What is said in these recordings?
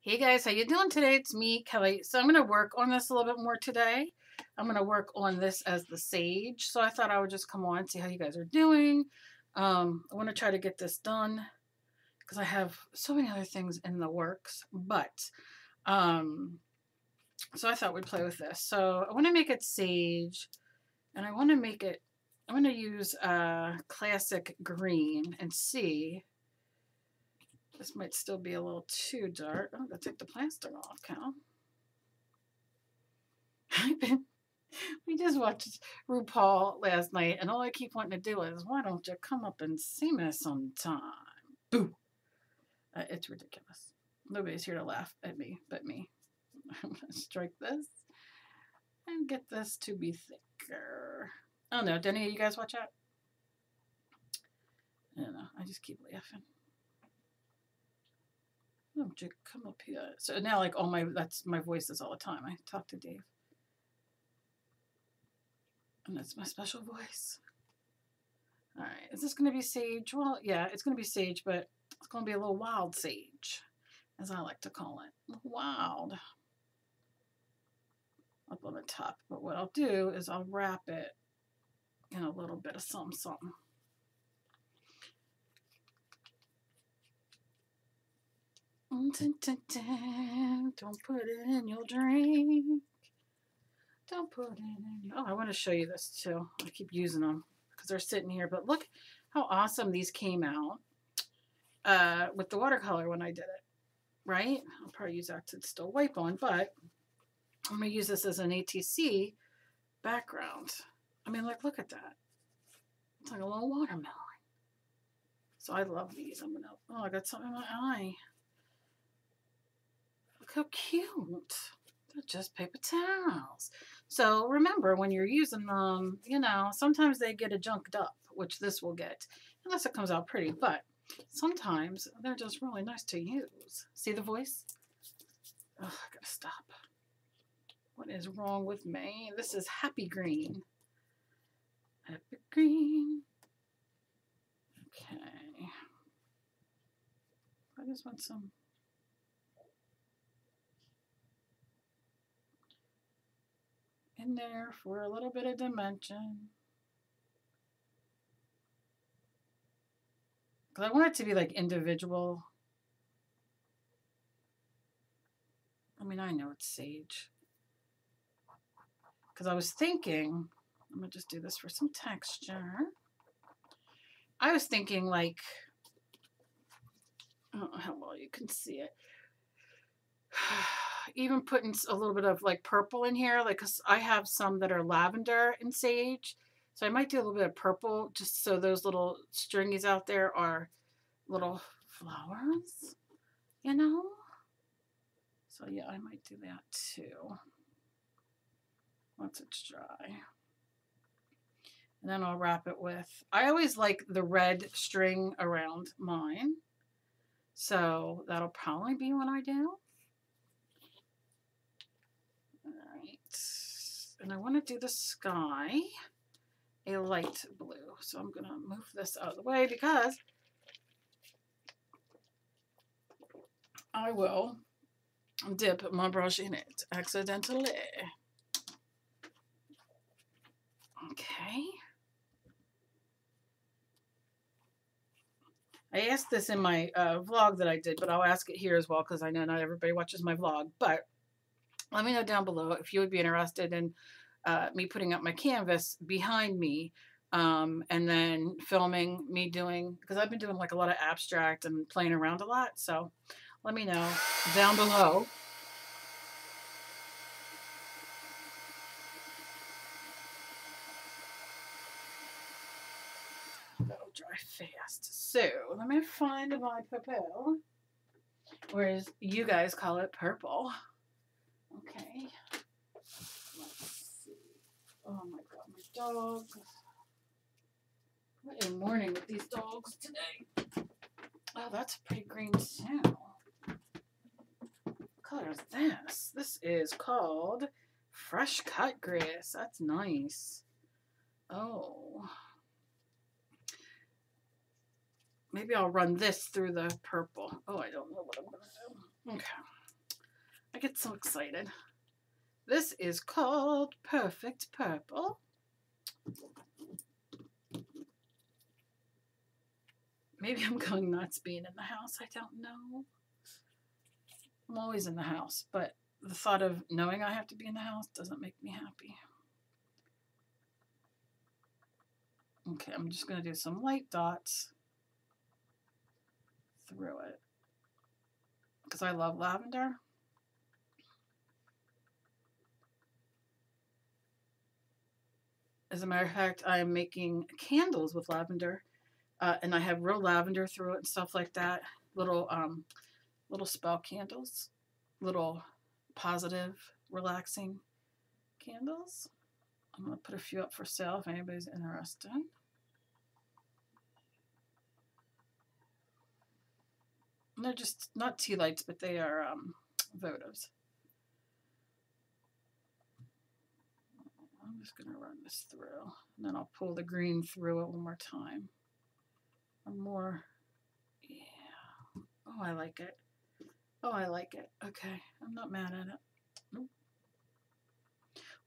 Hey guys, how you doing today? It's me, Kelly. So I'm going to work on this a little bit more today. I'm going to work on this as the sage. So I thought I would just come on and see how you guys are doing. Um, I want to try to get this done because I have so many other things in the works. But, um, so I thought we'd play with this. So I want to make it sage and I want to make it, I'm going to use uh, classic green and see this might still be a little too dark. I'm going to take the plaster off, Cal. we just watched RuPaul last night, and all I keep wanting to do is, why don't you come up and see me sometime? Boo! Uh, it's ridiculous. Nobody's here to laugh at me but me. I'm going to strike this and get this to be thicker. Oh no, did any of you guys watch that? I don't know. I just keep laughing. Oh, Jake, come up here. So now, like, all my, that's my voices all the time. I talk to Dave. And that's my special voice. All right, is this going to be sage? Well, yeah, it's going to be sage, but it's going to be a little wild sage, as I like to call it. Wild. Up on the top. But what I'll do is I'll wrap it in a little bit of something, something. Don't put it in your drink. Don't put it in your... Oh, I want to show you this too. I keep using them because they're sitting here. But look how awesome these came out uh, with the watercolor when I did it. Right? I'll probably use that to still wipe on. But I'm going to use this as an ATC background. I mean, like, look at that. It's like a little watermelon. So I love these. I'm going to... Oh, I got something in my eye. Look how cute. They're just paper towels. So remember, when you're using them, you know, sometimes they get a junked up, which this will get, unless it comes out pretty. But sometimes they're just really nice to use. See the voice? Oh, I gotta stop. What is wrong with me? This is Happy Green. Happy Green. Okay. I just want some in there for a little bit of dimension. Because I want it to be like individual. I mean, I know it's sage. Because I was thinking, I'm going to just do this for some texture. I was thinking like, I don't know how well you can see it. even putting a little bit of like purple in here, like cause I have some that are lavender and sage. So I might do a little bit of purple just so those little stringies out there are little flowers, you know? So yeah, I might do that too. Once it's dry. And then I'll wrap it with, I always like the red string around mine. So that'll probably be what I do. And I want to do the sky a light blue. So I'm going to move this out of the way because I will dip my brush in it accidentally. Okay. I asked this in my uh, vlog that I did, but I'll ask it here as well because I know not everybody watches my vlog. But let me know down below if you would be interested in uh, me putting up my canvas behind me um, and then filming me doing, because I've been doing like a lot of abstract and playing around a lot. So let me know down below. That'll dry fast. So let me find my purple, whereas you guys call it purple. Okay. Oh my god, my dog. What a morning with these dogs today. Oh, that's a pretty green too. What color is this? This is called fresh cut grass. That's nice. Oh. Maybe I'll run this through the purple. Oh, I don't know what I'm going to do. Okay. I get so excited. This is called Perfect Purple. Maybe I'm going nuts being in the house. I don't know. I'm always in the house, but the thought of knowing I have to be in the house doesn't make me happy. Okay, I'm just going to do some light dots through it because I love lavender. As a matter of fact, I am making candles with lavender, uh, and I have real lavender through it and stuff like that. Little, um, little spell candles, little positive, relaxing candles. I'm gonna put a few up for sale if anybody's interested. And they're just not tea lights, but they are um, votives. I'm just going to run this through. And then I'll pull the green through it one more time. One more. Yeah. Oh, I like it. Oh, I like it. Okay. I'm not mad at it. Nope.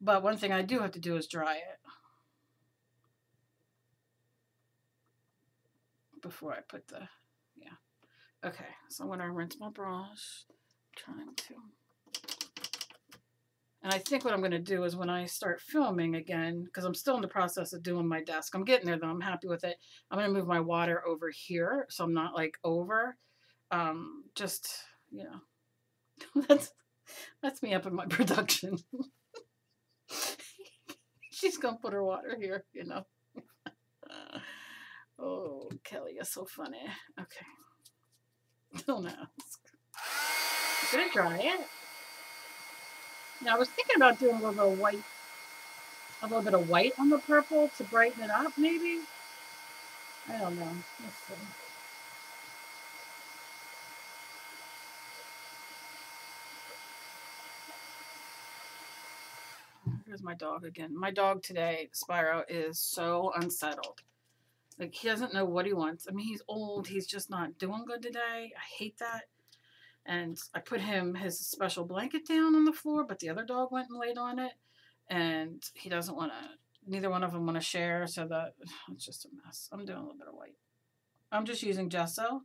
But one thing I do have to do is dry it. Before I put the, yeah. Okay, so I'm to rinse my brush. I'm trying to. And I think what I'm going to do is when I start filming again, because I'm still in the process of doing my desk. I'm getting there though. I'm happy with it. I'm going to move my water over here so I'm not like over. Um, just, you know, that's, that's me up in my production. She's going to put her water here, you know. oh, Kelly is so funny. Okay. Don't ask. I'm going to dry it. Now I was thinking about doing a little bit of white, a little bit of white on the purple to brighten it up, maybe. I don't know. Let's see. Here's my dog again. My dog today, Spyro, is so unsettled. Like he doesn't know what he wants. I mean, he's old. He's just not doing good today. I hate that. And I put him his special blanket down on the floor, but the other dog went and laid on it. And he doesn't want to, neither one of them want to share. So that it's just a mess. I'm doing a little bit of white. I'm just using gesso.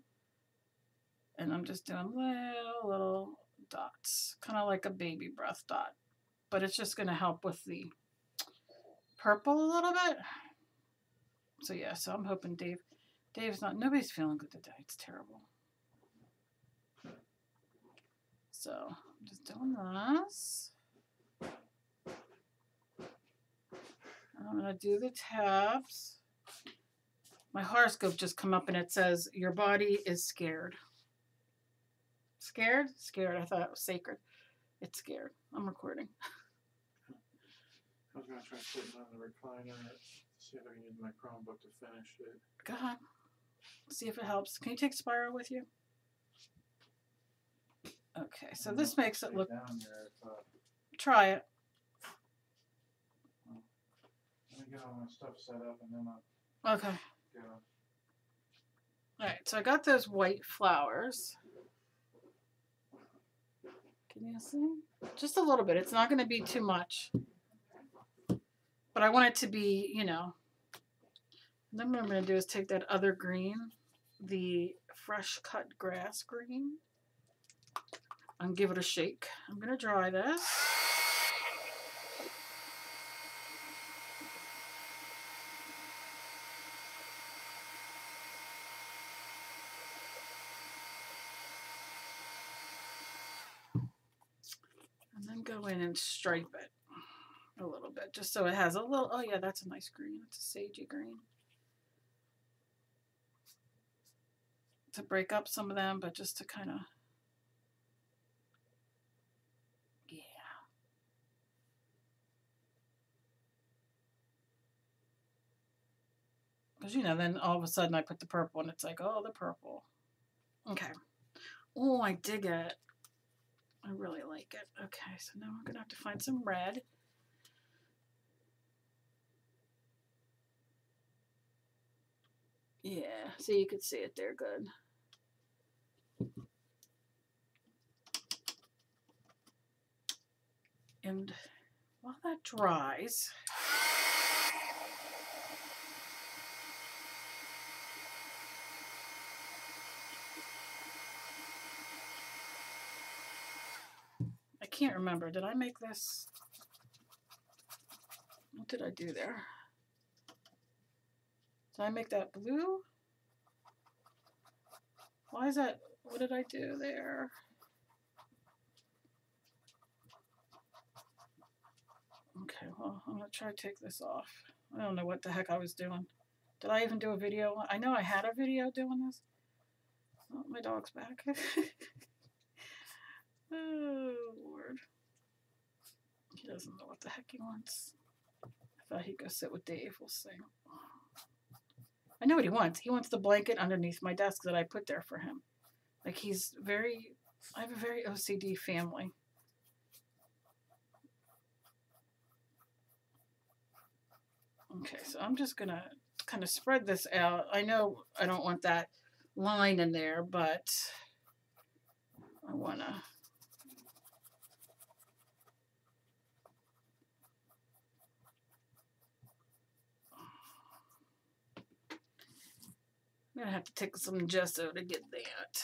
And I'm just doing little, little dots. Kind of like a baby breath dot. But it's just going to help with the purple a little bit. So yeah, so I'm hoping Dave, Dave's not, nobody's feeling good today. It's terrible. So I'm just doing this. I'm going to do the tabs. My horoscope just come up and it says, your body is scared. Scared? Scared. I thought it was sacred. It's scared. I'm recording. I was going to try putting on the recliner, see if I can use my Chromebook to finish it. Go ahead. See if it helps. Can you take Spyro with you? Okay, so this makes it look. Down there, if, Try it. let me get all my stuff set up and then I'll Okay. All right, so I got those white flowers. Can you see? Just a little bit. It's not going to be too much. But I want it to be, you know. And then what I'm going to do is take that other green, the fresh cut grass green, and give it a shake. I'm going to dry this. And then go in and stripe it a little bit, just so it has a little, oh yeah, that's a nice green. It's a sagey green. To break up some of them, but just to kind of, Because, you know, then all of a sudden I put the purple and it's like, oh, the purple. Okay. Oh, I dig it. I really like it. Okay, so now I'm going to have to find some red. Yeah, so you could see it there good. And while that dries, can't remember. Did I make this? What did I do there? Did I make that blue? Why is that? What did I do there? Okay, well, I'm gonna try to take this off. I don't know what the heck I was doing. Did I even do a video? I know I had a video doing this. Oh, my dog's back. oh. He doesn't know what the heck he wants. I thought he'd go sit with Dave. We'll see. I know what he wants. He wants the blanket underneath my desk that I put there for him. Like he's very, I have a very OCD family. Okay, so I'm just gonna kind of spread this out. I know I don't want that line in there, but I wanna I'm gonna have to take some gesso to get that.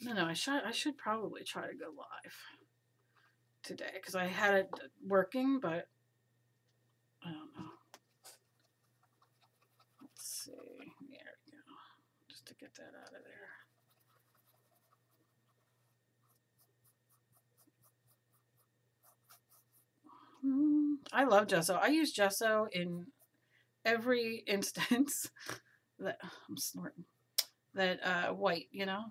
No, no, I should I should probably try to go live today because I had it working, but I don't know. Let's see. There we go. Just to get that out of there. Hmm, I love gesso. I use gesso in every instance that I'm snorting that uh, white, you know.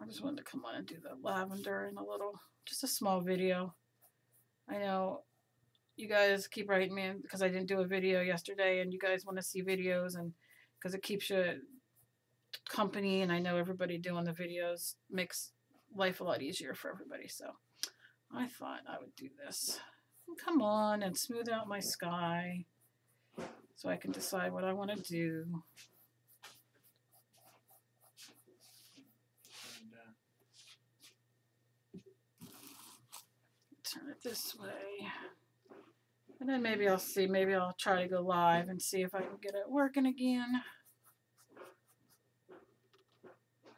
I just wanted to come on and do the lavender in a little, just a small video. I know you guys keep writing me because I didn't do a video yesterday, and you guys want to see videos, and because it keeps you company, and I know everybody doing the videos makes life a lot easier for everybody. So I thought I would do this come on and smooth out my sky so I can decide what I want to do. And, uh, Turn it this way. And then maybe I'll see, maybe I'll try to go live and see if I can get it working again.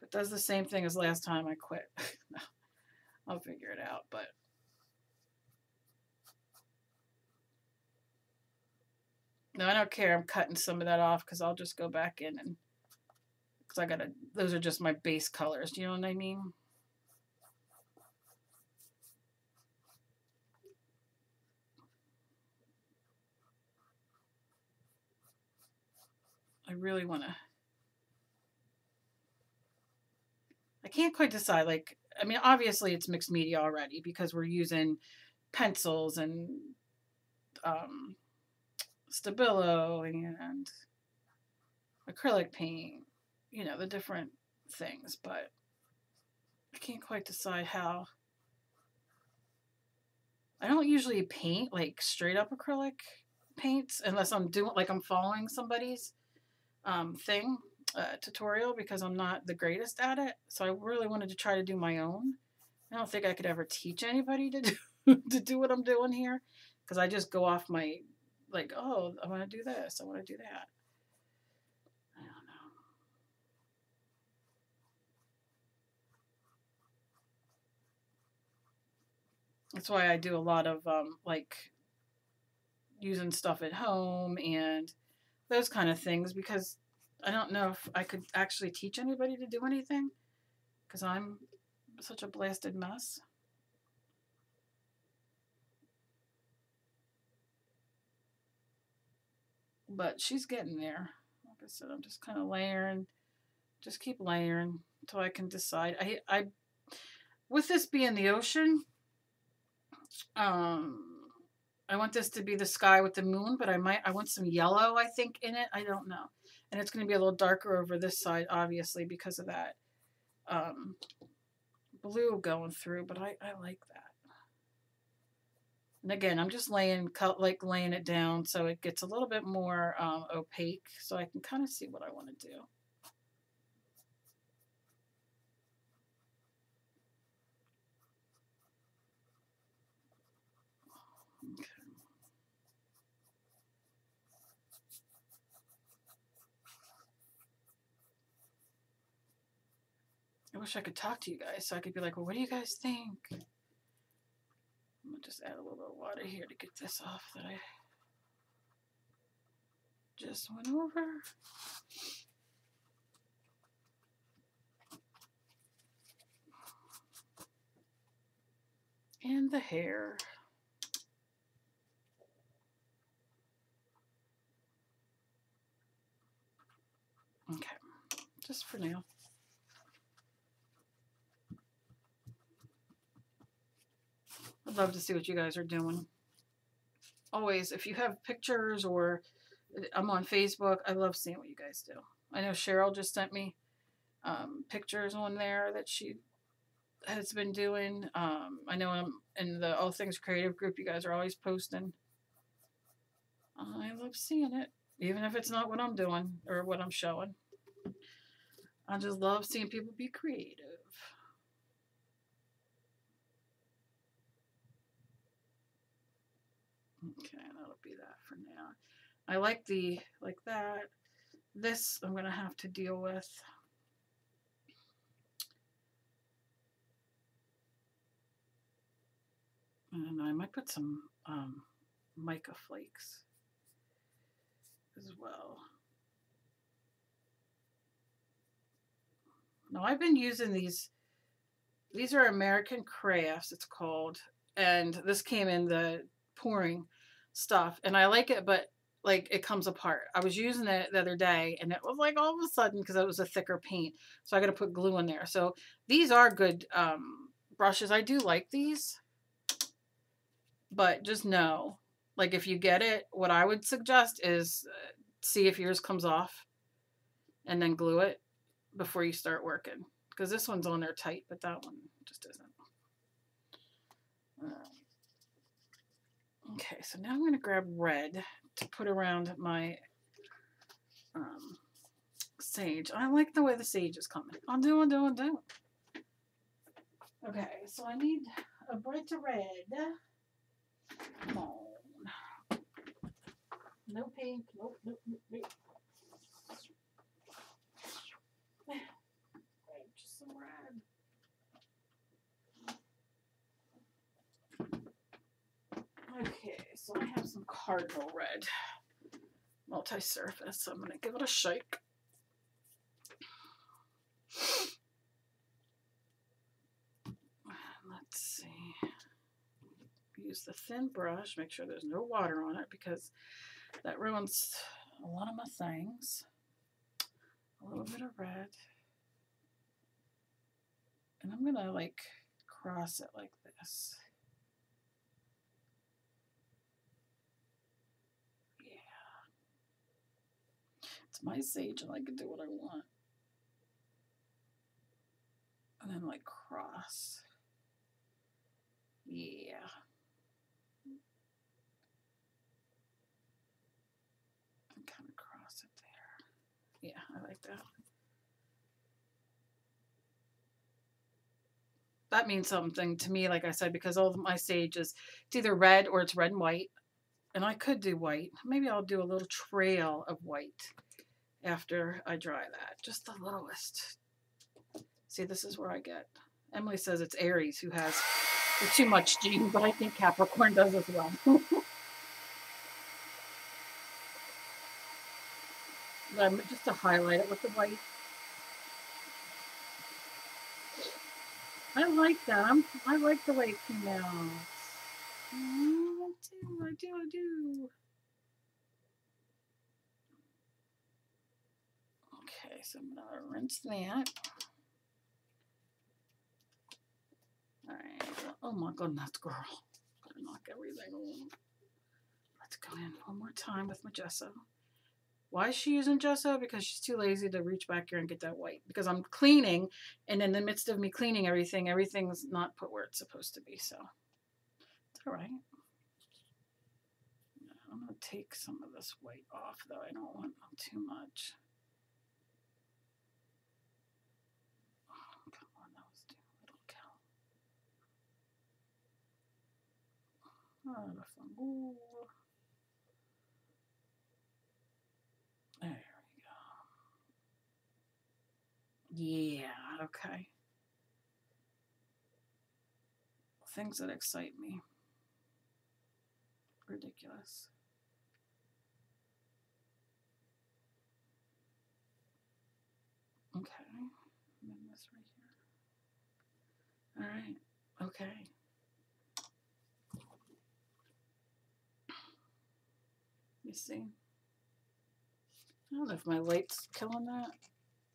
It does the same thing as last time I quit. I'll figure it out, but No, I don't care. I'm cutting some of that off because I'll just go back in and because I gotta. Those are just my base colors. You know what I mean? I really want to. I can't quite decide. Like, I mean, obviously it's mixed media already because we're using pencils and um, Stabilo and acrylic paint, you know, the different things, but I can't quite decide how. I don't usually paint like straight up acrylic paints unless I'm doing like I'm following somebody's um, thing uh, tutorial because I'm not the greatest at it. So I really wanted to try to do my own. I don't think I could ever teach anybody to do to do what I'm doing here because I just go off my like, oh, I want to do this, I want to do that. I don't know. That's why I do a lot of um, like using stuff at home and those kind of things because I don't know if I could actually teach anybody to do anything because I'm such a blasted mess. But she's getting there. Like I said, I'm just kind of layering, just keep layering until I can decide. I, I, with this being the ocean, um, I want this to be the sky with the moon, but I might, I want some yellow, I think, in it. I don't know. And it's going to be a little darker over this side, obviously, because of that um, blue going through, but I, I like that. And again, I'm just laying, like laying it down so it gets a little bit more um, opaque so I can kind of see what I want to do. I wish I could talk to you guys so I could be like, well, what do you guys think? I'm gonna just add a little bit of water here to get this off that I just went over. And the hair. Okay, just for now. I'd love to see what you guys are doing. Always, if you have pictures or I'm on Facebook, I love seeing what you guys do. I know Cheryl just sent me um, pictures on there that she has been doing. Um, I know I'm in the All Things Creative group, you guys are always posting. I love seeing it, even if it's not what I'm doing or what I'm showing. I just love seeing people be creative. Okay, that'll be that for now. I like the, like that. This I'm going to have to deal with. And I might put some um, mica flakes as well. Now I've been using these, these are American Crafts, it's called, and this came in the pouring stuff, and I like it, but like it comes apart. I was using it the other day, and it was like all of a sudden, because it was a thicker paint, so I got to put glue in there. So these are good um, brushes. I do like these, but just know, like if you get it, what I would suggest is uh, see if yours comes off, and then glue it before you start working. Because this one's on there tight, but that one just isn't. Okay, so now I'm going to grab red to put around my um, sage. I like the way the sage is coming. I'll do, I'll do, I'll do. Okay, so I need a bright red. Come on. No pink. Nope, nope, nope, nope. Just some red. Okay, so I have some cardinal red multi-surface, so I'm going to give it a shake. Let's see. Use the thin brush, make sure there's no water on it because that ruins a lot of my things. A little bit of red. And I'm going to like cross it like this. It's my sage and I can do what I want. And then like cross. Yeah. And kind of cross it there. Yeah, I like that. That means something to me, like I said, because all of my sage is it's either red or it's red and white. And I could do white. Maybe I'll do a little trail of white after I dry that. Just the littlest. See, this is where I get. Emily says it's Aries who has too much gene, but I think Capricorn does as well. um, just to highlight it with the white. I like that. I'm, I like the way it came out. Mm, I do, I do, I do. Okay, so I'm gonna rinse that. Alright, oh my goodness, girl. Gotta knock everything on. Let's go in one more time with my gesso. Why is she using gesso? Because she's too lazy to reach back here and get that white. Because I'm cleaning, and in the midst of me cleaning everything, everything's not put where it's supposed to be, so it's alright. I'm going to take some of this white off, though. I don't want too much. Sangu. There we go. Yeah, okay. Things that excite me. Ridiculous. Okay. And then this right here. All right. Okay. You see? I don't know if my light's killing that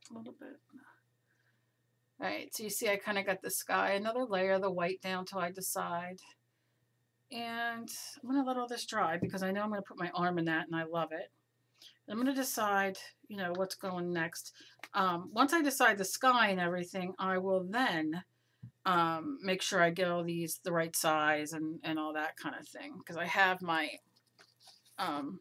a little bit. All right, so you see I kind of got the sky, another layer of the white down till I decide. And I'm going to let all this dry because I know I'm going to put my arm in that and I love it. I'm going to decide, you know, what's going next. Um, once I decide the sky and everything, I will then um, make sure I get all these the right size and, and all that kind of thing. Because I have my um,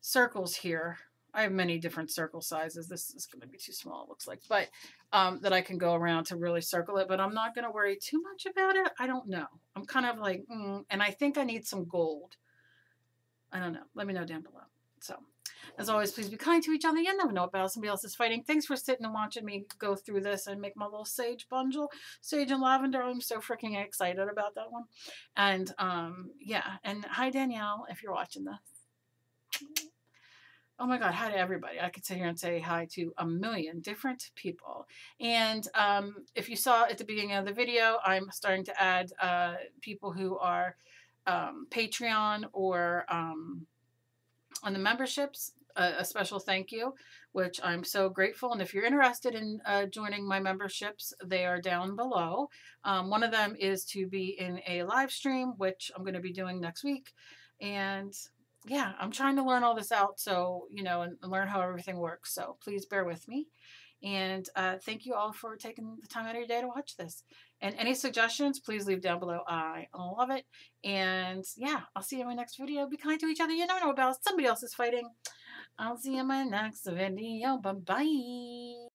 circles here. I have many different circle sizes. This is going to be too small, it looks like. But um, that I can go around to really circle it. But I'm not going to worry too much about it. I don't know. I'm kind of like, mm, and I think I need some gold. I don't know. Let me know down below. So, as always, please be kind to each other. You never know about somebody else is fighting. Thanks for sitting and watching me go through this and make my little sage bundle. Sage and lavender. I'm so freaking excited about that one. And um, yeah. And hi, Danielle, if you're watching this. Oh my God, hi to everybody. I could sit here and say hi to a million different people. And um, if you saw at the beginning of the video, I'm starting to add uh, people who are um, Patreon or um, on the memberships. A, special thank you, which I'm so grateful. And if you're interested in uh, joining my memberships, they are down below. Um, one of them is to be in a live stream, which I'm going to be doing next week. And yeah, I'm trying to learn all this out so, you know, and learn how everything works. So please bear with me. And uh, thank you all for taking the time out of your day to watch this. And any suggestions, please leave down below. I love it. And yeah, I'll see you in my next video. Be kind to each other. You never know about somebody else is fighting. I'll see you in my next video. Bye-bye.